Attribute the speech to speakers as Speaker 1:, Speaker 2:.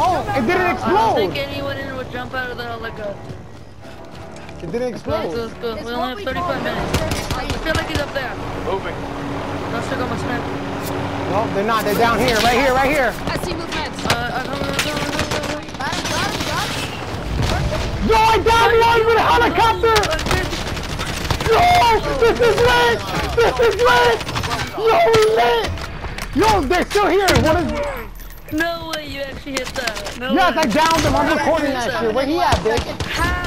Speaker 1: Oh, it didn't explode!
Speaker 2: I don't think anyone in would jump out of the helicopter.
Speaker 1: It didn't
Speaker 2: Let's go,
Speaker 1: explode.
Speaker 2: let's go.
Speaker 3: It's
Speaker 2: We only have
Speaker 3: we call
Speaker 2: 35 minutes. I feel like he's up there.
Speaker 4: Moving.
Speaker 2: Don't stick on my snap.
Speaker 1: No, they're not. They're down here. Right here. Right here.
Speaker 3: I see movements.
Speaker 2: Uh, I come, come, come, come, come.
Speaker 3: Got him, got him, got him.
Speaker 1: No, I downed one with a helicopter. No, this is lit. This is lit. Yo, we lit. Yo, they're still here. What is?
Speaker 2: No way you actually hit that. No
Speaker 1: Yes,
Speaker 2: way.
Speaker 1: I downed him. I'm recording that shit. Where he at, bitch?